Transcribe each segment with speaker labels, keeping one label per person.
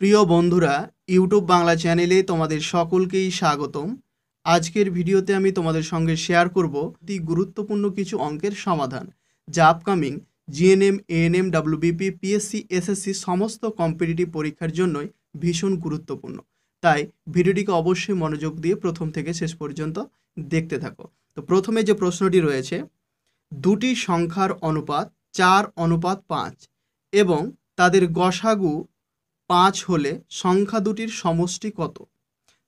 Speaker 1: প্রিয় বন্ধুরা ইউটিউব বাংলা চ্যানেলে তোমাদের সকলকেই স্বাগতম। আজকের ভিডিওতে আমি তোমাদের সঙ্গে শেয়ার করব অতি গুরুত্বপূর্ণ কিছু অঙ্কের সমাধান। যা upcoming GNM ANM WBP PSC SSC সমস্ত কম্পিটিটিভ পরীক্ষার জন্যই ভীষণ গুরুত্বপূর্ণ। তাই ভিডিওটিকে অবশ্যই মনোযোগ দিয়ে প্রথম থেকে শেষ পর্যন্ত দেখতে থাকো। তো প্রথমে যে প্রশ্নটি রয়েছে, দুটি সংখ্যার অনুপাত চার, অনুপাত পাঁচ এবং তাদের গসাগু পাঁচ হলে সংখ্যা দুটির সমষ্টি কত?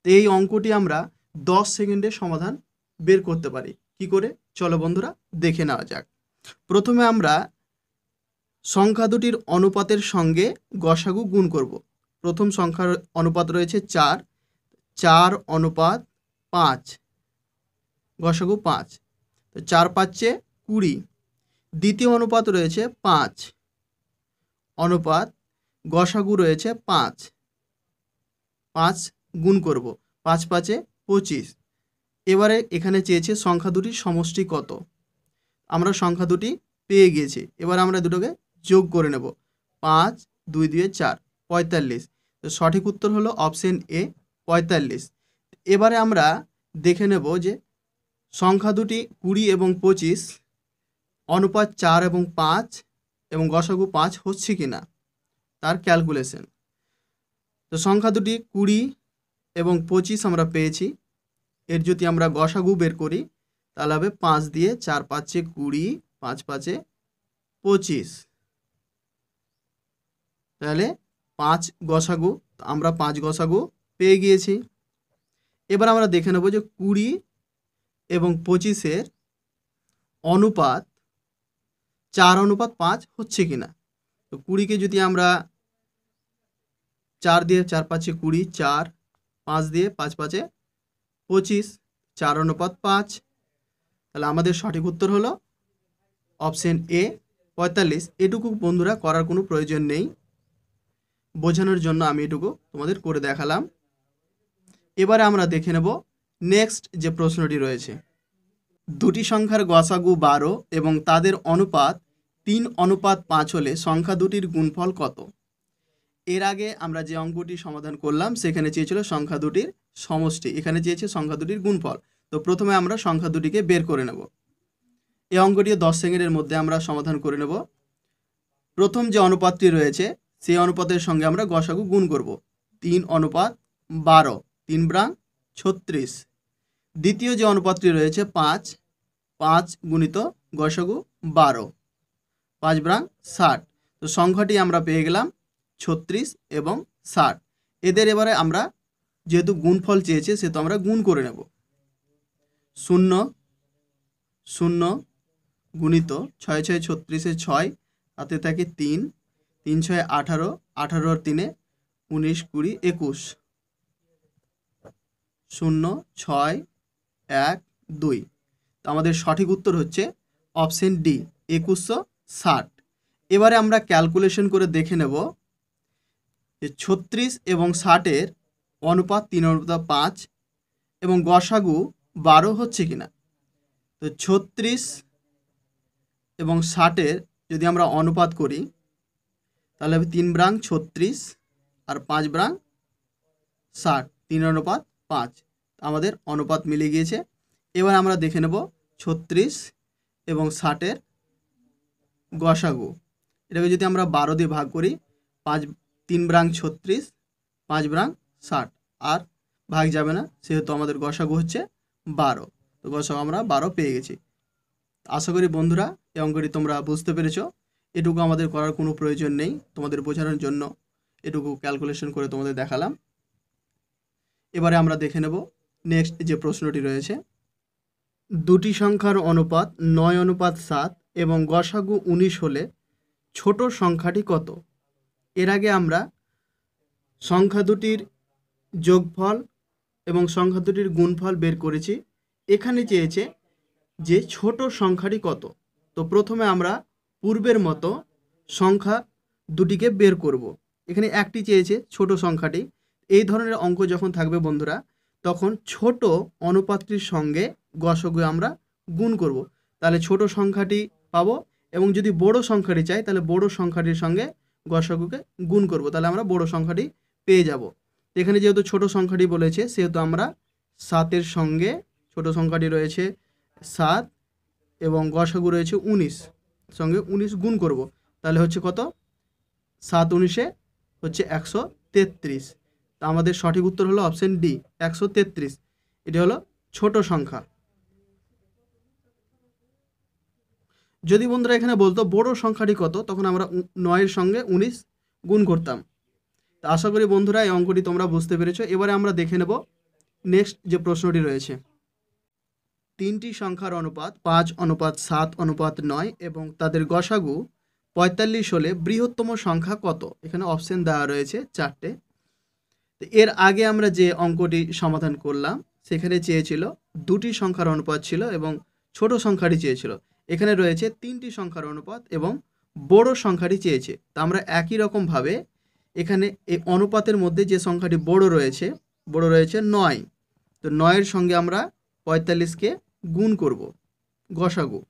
Speaker 1: তো এই অঙ্কটি আমরা দশ সেকেন্ডে সমাধান বের করতে পারি। কি করে? চলো বন্ধুরা, দেখে নেওয়া যাক। প্রথমে আমরা সংখ্যা দুটির অনুপাতের সঙ্গে গসাগু গুণ করব। প্রথম সংখ্যার অনুপাত রয়েছে চার। চার অনুপাত পাঁচ। গসাগু পাঁচ। তো চার পাঁচে কুড়ি। দ্বিতীয় অনুপাত রয়েছে পাঁচ। অনুপাত গসাগু রয়েছে পাঁচ। পাঁচ গুণ করব। পাঁচ পাঁচে পঁচিশ। এবারে এখানে চেয়েছে সংখ্যা দুটির সমষ্টি কত? আমরা সংখ্যা দুটি পেয়ে গিয়েছি। এবার আমরা দুটোকে যোগ করে নেব। পাঁচ, দুই দুয়ে চার, পঁয়তাল্লিশ। তো সঠিক উত্তর হলো অপশন এ, পঁয়তাল্লিশ। এবারে আমরা দেখে নেব যে সংখ্যা দুটি কুড়ি এবং পঁচিশ, অনুপাত চার এবং পাঁচ এবং গসাগু পাঁচ হচ্ছে কি না তার ক্যালকুলেশন তো সংখ্যা দুটি কুড়ি এবং পঁচিশ আমরা পেয়েছি। এর যদি আমরা গসাগু বের করি, তাহলে হবে পাঁচ দিয়ে চার পাঁচে কুড়ি, পাঁচ পাঁচে পঁচিশ। তাহলে পাঁচ গসাগু আমরা পাঁচ গসাগু পেয়ে গিয়েছি। এবার আমরা দেখে নেব যে কুড়ি এবং পঁচিশের অনুপাত, চার অনুপাত পাঁচ হচ্ছে কি না তো কুড়িকে যদি আমরা চার দিয়ে চার পাঁচে কুড়ি, চার, পাঁচ দিয়ে পাঁচ পাঁচে পঁচিশ, চার অনুপাত পাঁচ। তাহলে আমাদের সঠিক উত্তর হলো অপশন এ, পঁয়তাল্লিশ। এটুকু বন্ধুরা করার কোনো প্রয়োজন নেই। বোঝানোর জন্য আমি এটুকু তোমাদের করে দেখালাম। এবারে আমরা দেখে নেব নেক্সট যে প্রশ্নটি রয়েছে। দুটি সংখ্যার গসাগু বারো এবং তাদের অনুপাত তিন অনুপাত পাঁচ হলে সংখ্যা দুটির গুণফল কত? এর আগে আমরা যে অঙ্কটি সমাধান করলাম, সেখানে চেয়েছিল সংখ্যা দুটির সমষ্টি। এখানে চেয়েছে সংখ্যা দুটির গুণফল। তো প্রথমে আমরা সংখ্যা দুটিকে বের করে নেব। এই অঙ্কটি দশ সেকেন্ডের মধ্যে আমরা সমাধান করে নেব। প্রথম যে অনুপাতটি রয়েছে, সেই অনুপাতের সঙ্গে আমরা গসাগু গুণ করব। তিন অনুপাত বারো, তিন ব্রাং ছত্রিশ। দ্বিতীয় যে অনুপাতটি রয়েছে, পাঁচ পাঁচ গুণিত গসাগু বারো, পাঁচ ব্রাং ষাট। তো সংখ্যাটি আমরা পেয়ে গেলাম ছত্রিশ এবং ষাট। এদের এবারে আমরা যেহেতু গুণফল চেয়েছে, সেহেতু আমরা গুণ করে নেব। শূন্য শূন্য গুণিত ছয় ছয় ছত্রিশে ছয়, তাতে থাকে তিন। তিন ছয় আঠারো আঠারোর তিনে উনিশ কুড়ি একুশ। শূন্য, ছয়, এক, দুই। তো আমাদের সঠিক উত্তর হচ্ছে অপশন ডি, একুশশো ষাট। এবারে আমরা ক্যালকুলেশন করে দেখে নেব যে ছত্রিশ এবং ষাটের অনুপাত তিন অনুপাত পাঁচ এবং গসাগু বারো হচ্ছে কিনা? তো ছত্রিশ এবং ষাটের যদি আমরা অনুপাত করি, তাহলে তিন ব্রাং ছত্রিশ আর পাঁচ ব্রাং ষাট, তিন অনুপাত পাঁচ। আমাদের অনুপাত মিলে গিয়েছে। এবার আমরা দেখে নেব ছত্রিশ এবং ষাটের গসাগু। এটাকে যদি আমরা বারো দিয়ে ভাগ করি, পাঁচ তিন ব্রাং ছত্রিশ, পাঁচ ব্রাং ষাট। আর ভাগ যাবে না, সেহেতু আমাদের গসাগু হচ্ছে বারো। তো গসাগু আমরা বারো পেয়ে গেছি। আশা করি বন্ধুরা, এই অঙ্কটি তোমরা বুঝতে পেরেছ। এটুকু আমাদের করার কোনো প্রয়োজন নেই তোমাদের বোঝানোর জন্য। এটুকু ক্যালকুলেশন করে তোমাদের দেখালাম। এবারে আমরা দেখে নেব নেক্সট যে প্রশ্নটি রয়েছে। দুটি সংখ্যার অনুপাত নয় অনুপাত সাত এবং গসাগু উনিশ হলে ছোট সংখ্যাটি কত? এর আগে আমরা সংখ্যা দুটির যোগফল এবং সংখ্যা দুটির গুণফল বের করেছি এখানে চেয়েছে যে ছোট সংখ্যাটি কত তো প্রথমে আমরা পূর্বের মতো সংখ্যা দুটিকে বের করব। এখানে একটি চেয়েছে ছোট সংখ্যাটি এই ধরনের অঙ্ক যখন থাকবে বন্ধুরা, তখন ছোট অনুপাতটির সঙ্গে গসগু আমরা গুণ করব। তাহলে ছোট সংখ্যাটি পাবো এবং যদি বড় সংখ্যাটি চাই, তাহলে বড় সংখ্যাটির সঙ্গে গসগুকে গুণ করব, তাহলে আমরা বড় সংখ্যাটি পেয়ে যাব। এখানে যেহেতু ছোট সংখ্যাটি বলেছে, সেহেতু আমরা সাতের সঙ্গে ছোট সংখ্যাটি রয়েছে সাত এবং গসাগু রয়েছে উনিশ, সঙ্গে উনিশ গুণ করব। তাহলে হচ্ছে কত? সাত উনিশে হচ্ছে একশো তেত্রিশ। তা আমাদের সঠিক উত্তর হলো অপশন ডি, একশো তেত্রিশ। এটি হলো ছোট সংখ্যা। যদি বন্ধুরা এখানে বলতো বড় সংখ্যাটি কত, তখন আমরা নয়ের সঙ্গে উনিশ গুণ করতাম। তা আশা করি বন্ধুরা এই অঙ্কটি তোমরা বুঝতে পেরেছ। এবারে আমরা দেখে নেব নেক্সট যে প্রশ্নটি রয়েছে। তিনটি সংখ্যার অনুপাত পাঁচ অনুপাত সাত অনুপাত নয় এবং তাদের গসাগু পঁয়তাল্লিশ হলে বৃহত্তম সংখ্যা কত? এখানে অপশন দেওয়া রয়েছে চারটে। তো এর আগে আমরা যে অঙ্কটি সমাধান করলাম, সেখানে চেয়েছিল দুটি সংখ্যার অনুপাত ছিল এবং ছোট সংখ্যাটি চেয়েছিল। এখানে রয়েছে তিনটি সংখ্যার অনুপাত এবং বড় সংখ্যাটি চেয়েছে। তা আমরা একই রকমভাবে এখানে এই অনুপাতের মধ্যে যে সংখ্যাটি বড় রয়েছে বড় রয়েছে নয়। তো নয়ের সঙ্গে আমরা পঁয়তাল্লিশকে গুণ করব, গসাগু।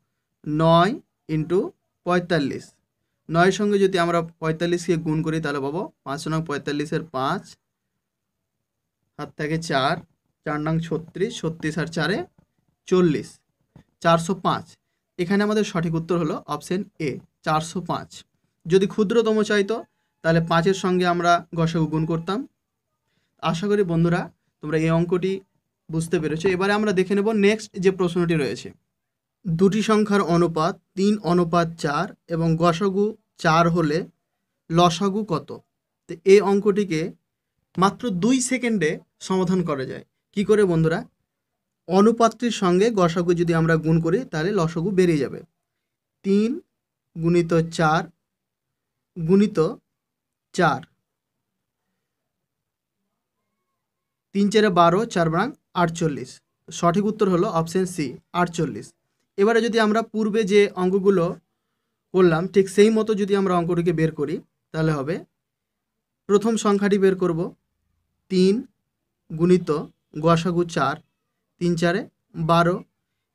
Speaker 1: নয় ইন্টু পঁয়তাল্লিশ। নয়ের সঙ্গে যদি আমরা পঁয়তাল্লিশকে গুণ করি, তাহলে পাবো পাঁচ নং পঁয়তাল্লিশের পাঁচ হাত থেকে চার চার নং ছত্রিশ ছত্রিশ আর চারে চল্লিশ। চারশো পাঁচ। এখানে আমাদের সঠিক উত্তর হলো অপশন এ চারশো পাঁচ। যদি ক্ষুদ্রতম চাইতো, তাহলে পাঁচের সঙ্গে আমরা গসাগু গুণ করতাম। আশা করি বন্ধুরা, তোমরা এই অঙ্কটি বুঝতে পেরেছ। এবারে আমরা দেখে নেব নেক্সট যে প্রশ্নটি রয়েছে। দুটি সংখ্যার অনুপাত তিন, অনুপাত চার এবং গসাগু চার হলে লসাগু কত? তো এই অঙ্কটিকে মাত্র দুই সেকেন্ডে সমাধান করা যায়। কি করে বন্ধুরা? অনুপাতটির সঙ্গে গসাগু যদি আমরা গুণ করি, তাহলে লসগু বেরিয়ে যাবে। তিন গুণিত চার গুণিত চার। তিন চারে বারো, চার বারাং আটচল্লিশ। সঠিক উত্তর হলো অপশন সি, আটচল্লিশ। এবারে যদি আমরা পূর্বে যে অঙ্কগুলো করলাম, ঠিক সেই মতো যদি আমরা অঙ্কটিকে বের করি, তাহলে হবে, প্রথম সংখ্যাটি বের করব, তিন গুণিত গসাগু চার তিন চারে, বারো।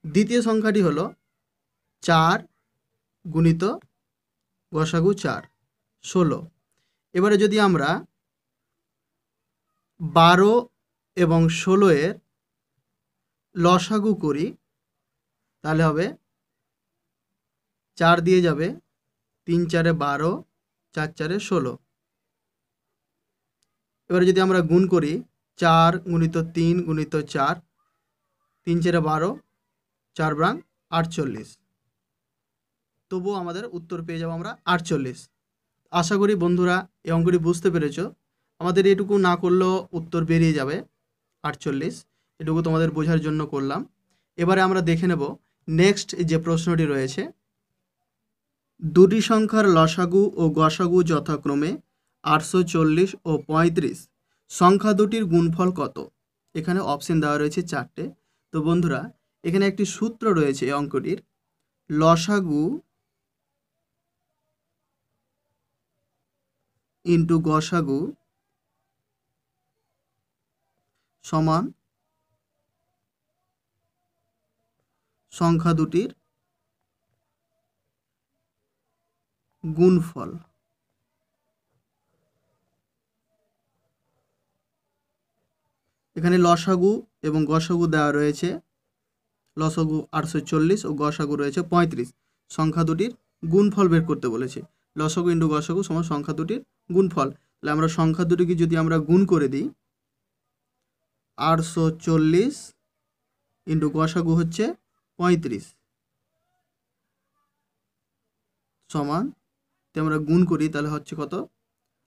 Speaker 1: দ্বিতীয় সংখ্যাটি হলো চার গুণিত গসাগু চার, ষোলো। এবারে যদি আমরা বারো এবং ষোলো এর লসাগু করি, তাহলে হবে চার দিয়ে যাবে তিন চারে বারো, চার চারে ষোলো। এবারে যদি আমরা গুণ করি, চার গুণিত তিন গুণিত চার তিন চারে বারো, চার ব্রাং, আটচল্লিশ। তবুও আমাদের উত্তর পেয়ে যাব আমরা আটচল্লিশ। আশা করি বন্ধুরা এই অঙ্কটি বুঝতে পেরেছ। আমাদের এটুকু না করলেও উত্তর বেরিয়ে যাবে আটচল্লিশ। এটুকু তোমাদের বোঝার জন্য করলাম। এবারে আমরা দেখে নেব নেক্সট যে প্রশ্নটি রয়েছে, দুটি সংখ্যার লসাগু ও গসাগু যথাক্রমে আটশো চল্লিশ ও পঁয়ত্রিশ। সংখ্যা দুটির গুণফল কত? এখানে অপশন দেওয়া রয়েছে চারটে। তো বন্ধুরা, এখানে একটি সূত্র রয়েছে এই অঙ্কটির। লসাগু ইন্টু গসাগু সমান সংখ্যা দুটির গুণফল। এখানে লসাগু এবং গসাগু দেওয়া রয়েছে। লসাগু আটশো চল্লিশ ও গসাগু রয়েছে পঁয়ত্রিশ। সংখ্যা দুটির গুণফল বের করতে বলেছে। লসাগু ইন্টু গসাগু সমান সংখ্যা দুটির গুণফল। তাহলে আমরা সংখ্যা দুটিকে যদি আমরা গুণ করে দিই, আটশো চল্লিশ ইন্টু গসাগু হচ্ছে পঁয়ত্রিশ। সমান আমরা গুণ করি তাহলে হচ্ছে কত?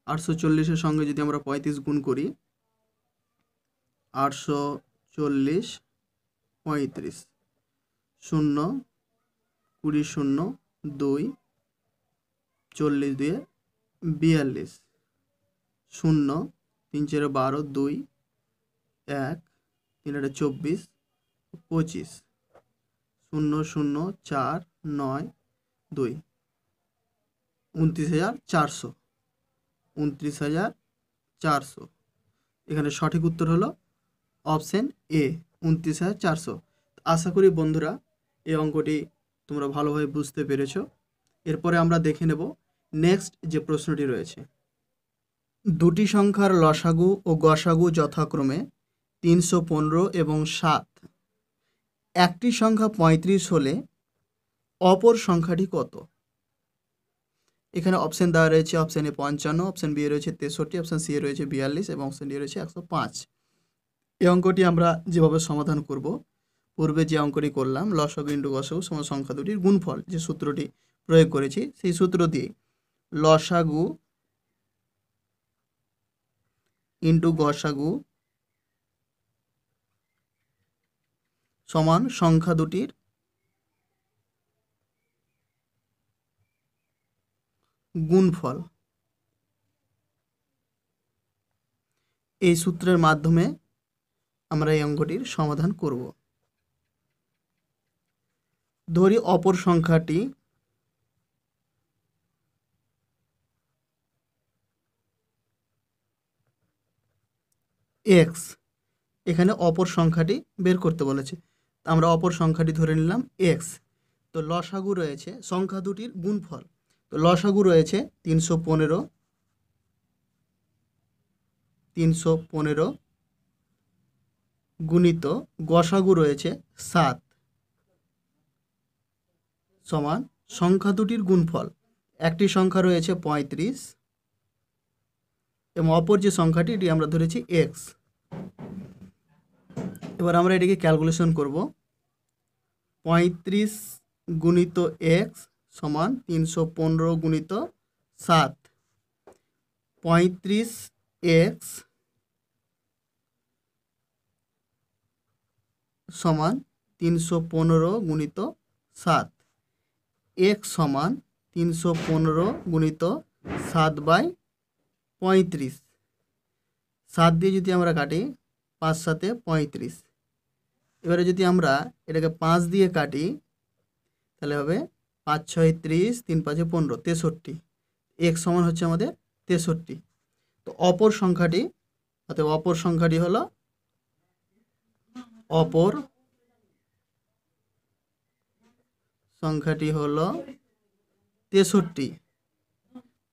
Speaker 1: আটশো চল্লিশের সঙ্গে যদি আমরা পঁয়ত্রিশ গুণ করি আটশো চল্লিশ, পঁয়ত্রিশ। শূন্য, কুড়ি শূন্য, দুই, চল্লিশ দুয়ে বিয়াল্লিশ। শূন্য, তিন চারে বারো, দুই, এক, তিন আটে চব্বিশ, পঁচিশ। শূন্য শূন্য, চার, নয়, দুই। উনত্রিশ হাজার চারশো। উনত্রিশ হাজার চারশো। এখানে সঠিক উত্তর হলো অপশন এ, উনত্রিশ হাজার চারশো। আশা করি বন্ধুরা, এই অঙ্কটি তোমরা ভালোভাবে বুঝতে পেরেছ। এরপরে আমরা দেখে নেব নেক্সট যে প্রশ্নটি রয়েছে। দুটি সংখ্যার লসাগু ও গসাগু যথাক্রমে তিনশো পনেরো এবং সাত। একটি সংখ্যা পঁয়ত্রিশ হলে অপর সংখ্যাটি কত? এখানে অপশান দেওয়া রয়েছে অপশন এ পঞ্চান্ন, অপশন বি রয়েছে তেষট্টি, অপশান সি রয়েছে বিয়াল্লিশ এবং অপশন ডি রয়েছে একশো পাঁচ। এই অঙ্কটি আমরা যেভাবে সমাধান করব, পূর্বে যে অঙ্কটি করলাম লসগু ইন্টু গসগু সমান সংখ্যা দুটির গুণফল, যে সূত্রটি প্রয়োগ করেছি, সেই সূত্র দিয়ে লসাগু ইন্টু গসাগু সমান সংখ্যা দুটির গুণফল। এই সূত্রের মাধ্যমে আমরা এই অঙ্কটির সমাধান করব। ধরি অপর সংখ্যাটি এক্স এখানে অপর সংখ্যাটি বের করতে বলেছে। আমরা অপর সংখ্যাটি ধরে নিলাম এক্স তো লসাগু রয়েছে সংখ্যা দুটির গুণফল। তো লসাগু রয়েছে তিনশো পনেরো তিনশো পনেরো গুণিত গসাগু রয়েছে সাত সমান সংখ্যা দুটির গুণফল। একটি সংখ্যা রয়েছে পঁয়ত্রিশ এবং অপর যে সংখ্যাটি, এটি আমরা ধরেছি এক্স এবার আমরা এটিকে ক্যালকুলেশন করব। পঁয়ত্রিশ গুণিত এক্স সমান তিনশো পনেরো গুণিত সাত। পঁয়ত্রিশ এক্স সমান তিনশো পনেরো গুণিত সাত। এক্স সমান তিনশো পনেরো গুণিত সাত বাই পঁয়ত্রিশ। সাত দিয়ে যদি আমরা কাটি, পাঁচ সাতে পঁয়ত্রিশ। এবারে যদি আমরা এটাকে পাঁচ দিয়ে কাটি, তাহলে হবে পাঁচ ছয় ত্রিশ, তিন পাঁচে পনেরো, তেষট্টি। এক সমান হচ্ছে আমাদের তেষট্টি। তো অপর সংখ্যাটি অর্থাৎ অপর সংখ্যাটি হলো অপর সংখ্যাটি হলো তেষট্টি।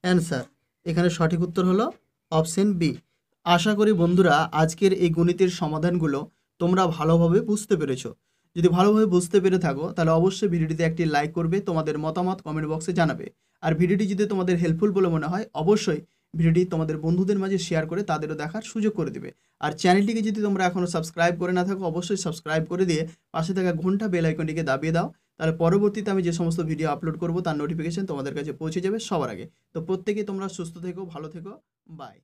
Speaker 1: অ্যান্সার এখানে সঠিক উত্তর হলো অপশন বি আশা করি বন্ধুরা আজকের এই গণিতের সমাধানগুলো তোমরা ভালোভাবে বুঝতে পেরেছ। যদি ভালোভাবে বুঝতে পেরে থাকো, তাহলে অবশ্যই ভিডিওটিতে একটি লাইক করবে, তোমাদের মতামত কমেন্ট বক্সে জানাবে। আর ভিডিওটি যদি তোমাদের হেল্পফুল বলে মনে হয়, অবশ্যই ভিডিওটি তোমাদের বন্ধুদের মাঝে শেয়ার করে তাদেরও দেখার সুযোগ করে দেবে। আর চ্যানেলটিকে যদি তোমরা এখনও সাবস্ক্রাইব করে না থাকো, অবশ্যই সাবস্ক্রাইব করে দিয়ে পাশে থাকা ঘণ্টা বেল আইকনটিকে দাবিয়ে দাও। তাহলে পরবর্তীতে আমি যে সমস্ত ভিডিও আপলোড করব, তার নোটিফিকেশান তোমাদের কাছে পৌঁছে যাবে সবার আগে। তো প্রত্যেকে তোমরা সুস্থ থেকো, ভালো থেকো বাই